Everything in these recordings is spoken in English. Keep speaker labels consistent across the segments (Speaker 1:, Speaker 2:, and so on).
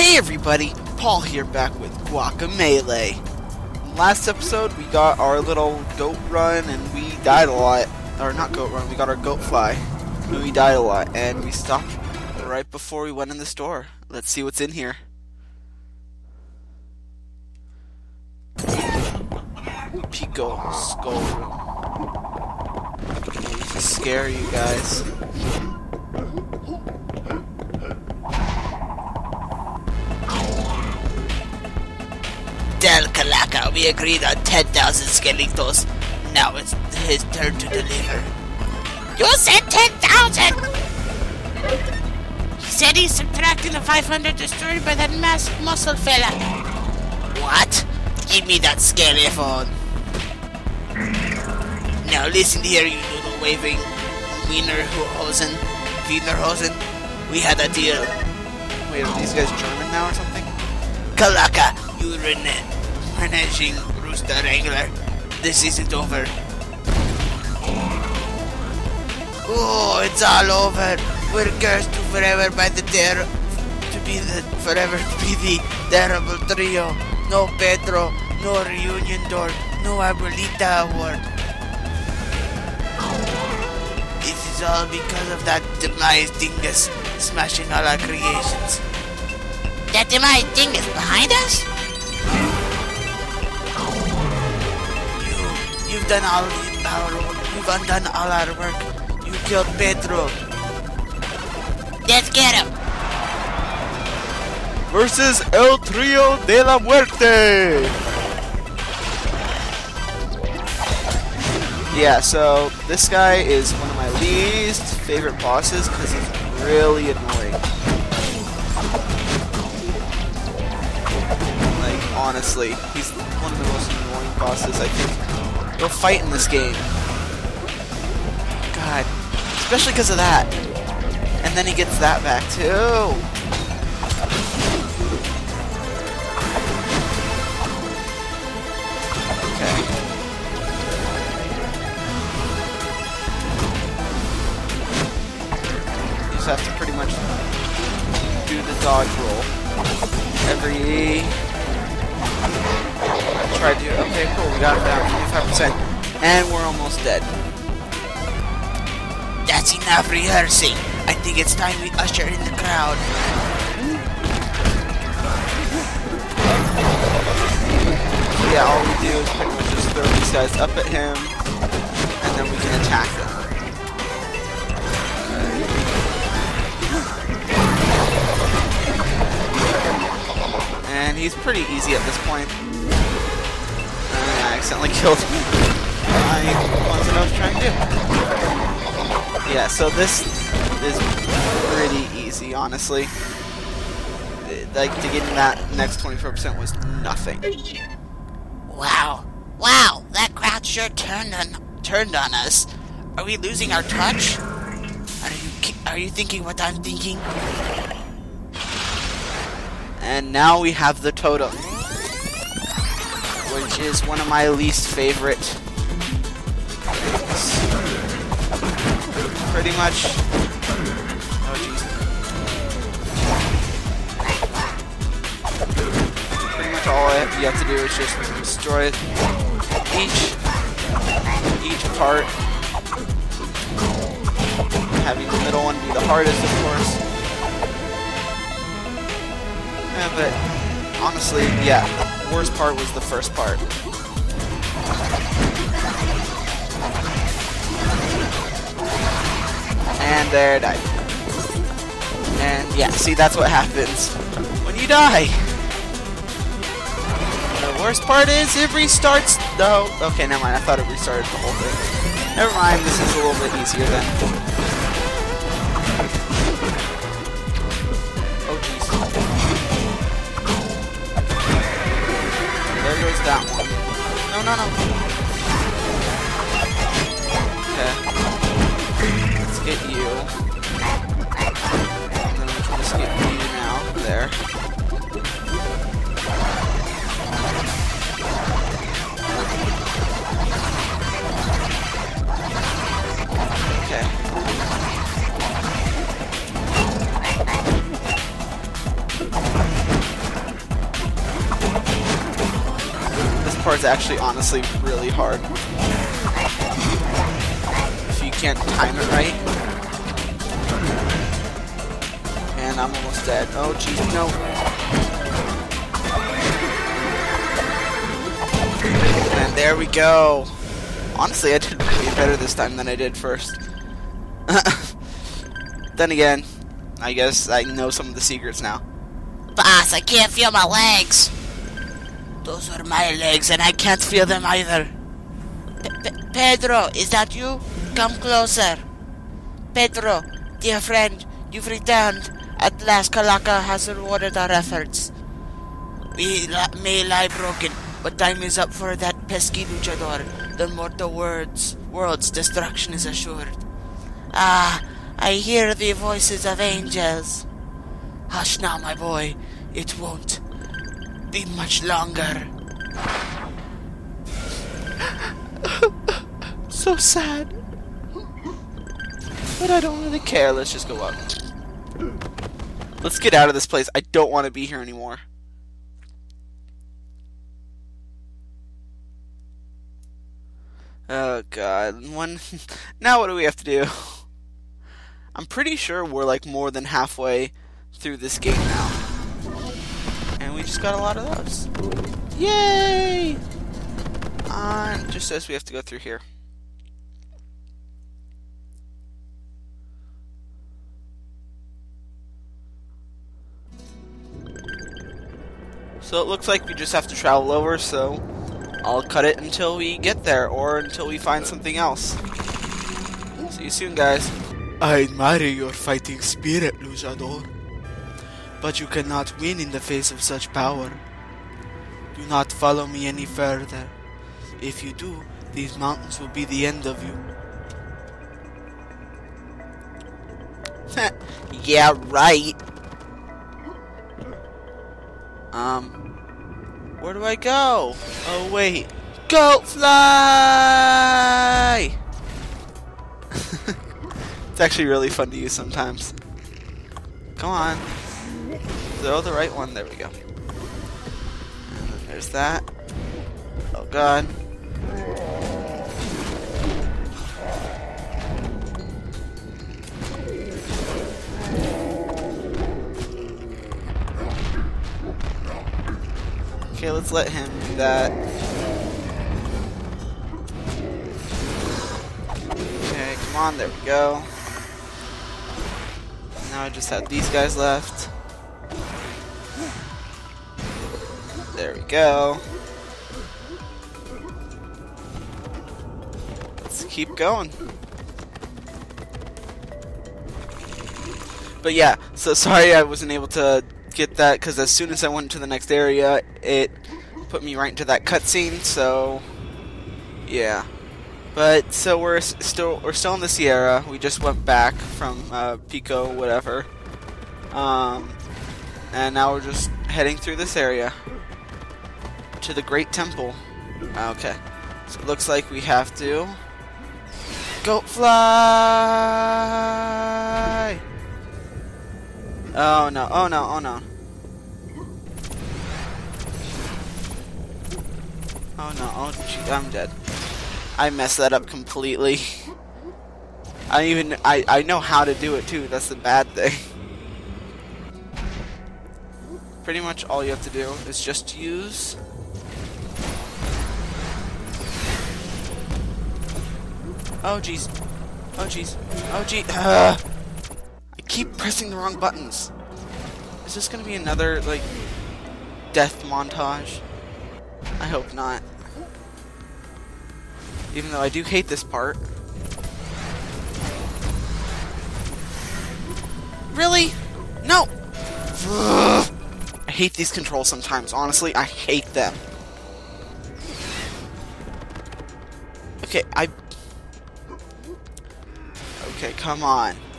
Speaker 1: Hey everybody, Paul here back with Guacamelee. Last episode we got our little goat run and we died a lot. Or not goat run, we got our goat fly. And we died a lot and we stopped right before we went in the store. Let's see what's in here. Pico skull room. Scare you guys.
Speaker 2: We agreed on 10,000 skeletos. Now it's his turn to deliver. You said 10,000! He said he's subtracting the 500 destroyed by that mass muscle fella. What? Give me that skeleton. Now listen here, you noodle waving Wienerhosen. Wienerhosen. We had a deal.
Speaker 1: Wait, are these guys German now or something?
Speaker 2: Calaca, you rene- reneging rooster wrangler. This isn't over. Oh, it's all over. We're cursed to forever by the terror to be the forever to be the terrible trio. No Pedro, no reunion door, no Abuelita award. This is all because of that demise dingus smashing all our creations. That demise dingus behind us? Done all the our, you've undone all our work. You killed Pedro. Let's get him.
Speaker 1: versus El Trio de la Muerte. Yeah, so this guy is one of my least favorite bosses because he's really annoying. Like, honestly, he's one of the most annoying bosses I think you'll fight in this game. God, especially because of that. And then he gets that back too. Just have to pretty much do the dodge roll. Every... Try to. Okay, cool, we got him down 55%. And we're almost dead.
Speaker 2: That's enough rehearsing. I think it's time we usher in the crowd.
Speaker 1: Yeah, all we do is pretty much just throw these guys up at him, and then we can attack them. And he's pretty easy at this point. Accidentally killed my ones that I was trying to do. Yeah, so this is pretty easy, honestly. Like, to get in that next 24% was nothing.
Speaker 2: Wow. Wow, that crowd sure turned on turned on us. Are we losing our touch? Are you are you thinking what I'm thinking?
Speaker 1: And now we have the totem, which is one of my least favorite. Pretty much. Oh jeez. Pretty much all you have to do is just destroy each each part. Having the middle one be the hardest, of course. Yeah, but honestly, yeah, worst part was the first part. And there it died. And yeah, see, that's what happens when you die. The worst part is it restarts. No, okay, never mind. I thought it restarted the whole thing. Never mind. This is a little bit easier then. That one. No, no, no. Okay. Let's get you. And then one is get you now? There. Part's actually honestly really hard. If you can't time it right. And I'm almost dead. Oh jeez, no. And there we go. Honestly, I did way better this time than I did first. then again, I guess I know some of the secrets now.
Speaker 2: Boss, I can't feel my legs. Those are my legs, and I can't feel them either. P Pedro, is that you? Come closer. Pedro, dear friend, you've returned. At last, Calaca has rewarded our efforts. We may lie broken, but time is up for that pesky luchador. The mortal words, world's destruction is assured. Ah, I hear the voices of angels. Hush now, my boy. It won't be much longer.
Speaker 1: so sad. But I don't really care. Let's just go up. Let's get out of this place. I don't want to be here anymore. Oh god. One now what do we have to do? I'm pretty sure we're like more than halfway through this game now. And we just got a lot of those. Yay! Uh, just says we have to go through here. So it looks like we just have to travel over, so I'll cut it until we get there, or until we find something else. See you soon, guys. I admire your fighting spirit, Luchador. But you cannot win in the face of such power. Do not follow me any further. If you do, these mountains will be the end of you. yeah, right. Um, where do I go? Oh, wait. Goat fly! it's actually really fun to use sometimes. Come on. Throw the right one. There we go. There's that. Oh, God. Okay, let's let him do that. Okay, come on, there we go. Now I just have these guys left. There we go. Let's keep going. But yeah, so sorry I wasn't able to get that because as soon as I went to the next area, it put me right into that cutscene. So yeah, but so we're still we're still in the Sierra. We just went back from uh, Pico, whatever, um, and now we're just heading through this area to the Great Temple. Okay, so it looks like we have to go fly. Oh no, oh no, oh no. Oh no, oh shoot, I'm dead. I messed that up completely. I even, I, I know how to do it too, that's the bad thing. Pretty much all you have to do is just use... Oh jeez. Oh jeez. Oh jeez. Uh keep pressing the wrong buttons. Is this gonna be another, like, death montage? I hope not. Even though I do hate this part. Really? No! Ugh. I hate these controls sometimes, honestly, I hate them. Okay, I... Okay, come on.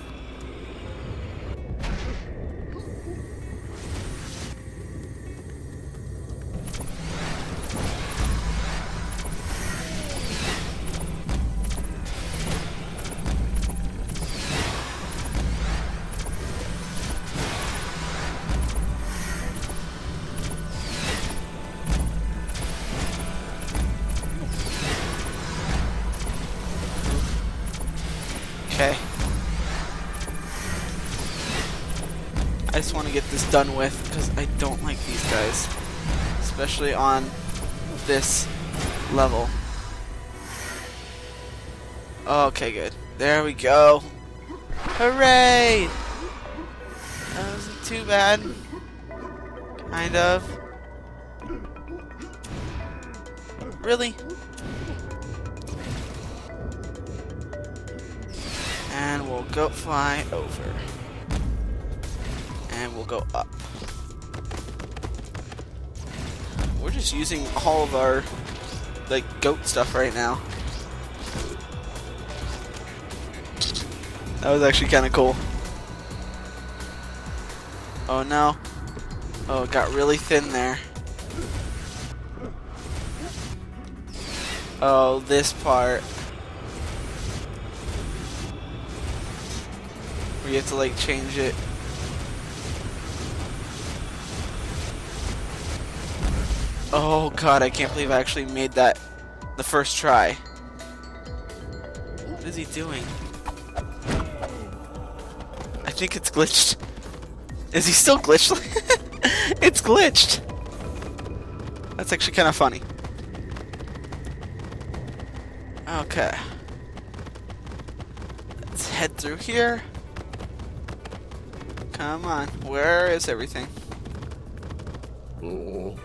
Speaker 1: Okay. I just want to get this done with because I don't like these guys. Especially on this level. Okay, good. There we go. Hooray! That wasn't too bad. Kind of. Really? And we'll go fly over. And we'll go up. We're just using all of our like goat stuff right now. That was actually kind of cool. Oh no. Oh, it got really thin there. Oh, this part. Where you have to like change it. Oh god, I can't believe I actually made that the first try. What is he doing? I think it's glitched. Is he still glitched? it's glitched. That's actually kind of funny. Okay. Let's head through here. Come on. Where is everything? So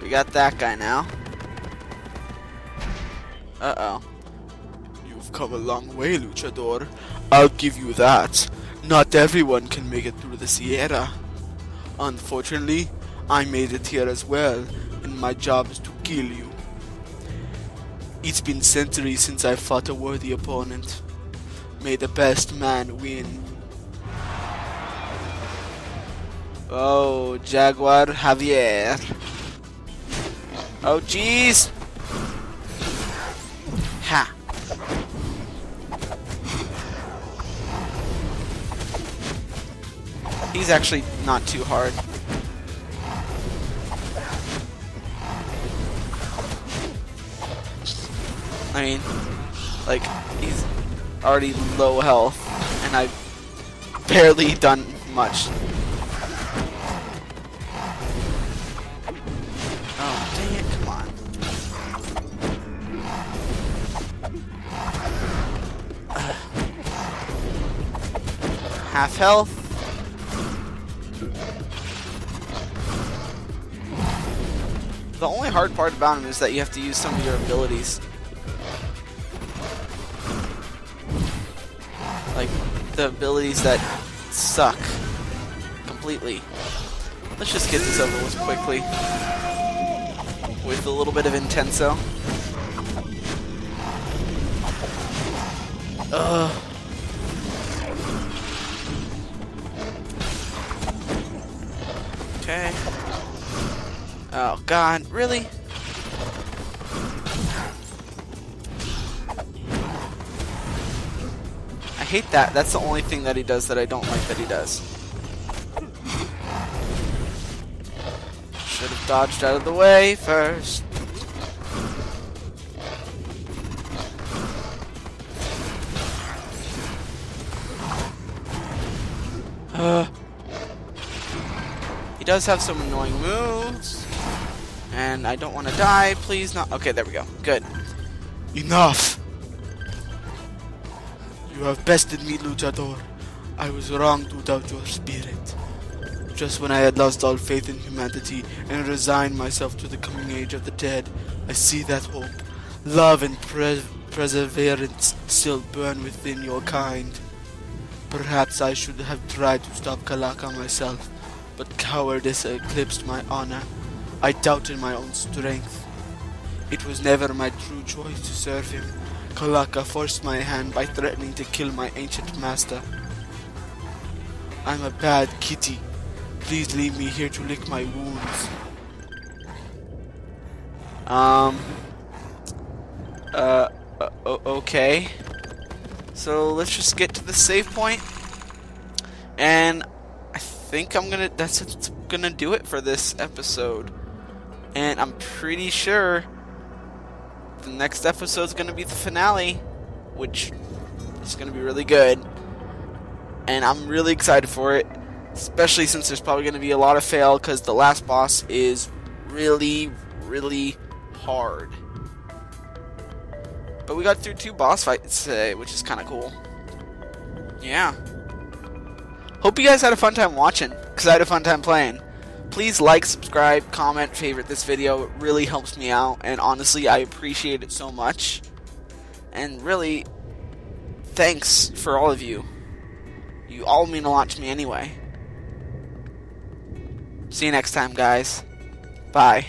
Speaker 1: we got that guy now. Uh-oh. You've come a long way, Luchador. I'll give you that. Not everyone can make it through the Sierra. Unfortunately, I made it here as well, and my job is to kill you. It's been centuries since I fought a worthy opponent. May the best man win. Oh, Jaguar Javier. Oh, jeez! Ha! He's actually not too hard. I mean, like, he's already low health, and I've barely done much. Half health. The only hard part about him is that you have to use some of your abilities. Like, the abilities that suck. Completely. Let's just get this over with quickly. With a little bit of Intenso. Ugh. Okay. Oh god, really? I hate that. That's the only thing that he does that I don't like that he does. Should have dodged out of the way first. Uh, does have some annoying moves. And I don't want to die. Please not. Okay, there we go. Good. Enough! You have bested me, Luchador. I was wrong to doubt your spirit. Just when I had lost all faith in humanity and resigned myself to the coming age of the dead, I see that hope, love, and pre perseverance still burn within your kind. Perhaps I should have tried to stop Calaca myself, but cowardice eclipsed my honor. I doubted my own strength. It was never my true choice to serve him. Calaca forced my hand by threatening to kill my ancient master. I'm a bad kitty. Please leave me here to lick my wounds. Um. Uh. uh okay. So let's just get to the save point. And think I'm gonna. That's it's gonna do it for this episode. And I'm pretty sure the next episode is gonna be the finale, which is to be really good. And I'm really excited for it, especially since there's probably to be a lot of fail because the last boss is really, really hard. But we got through two boss fights today, which is kind of cool. Yeah. Hope you guys had a fun time watching, because I had a fun time playing. Please like, subscribe, comment, favorite this video. It really helps me out, and honestly, I appreciate it so much. And really, thanks for all of you. You all mean a lot to me anyway. See you next time, guys. Bye.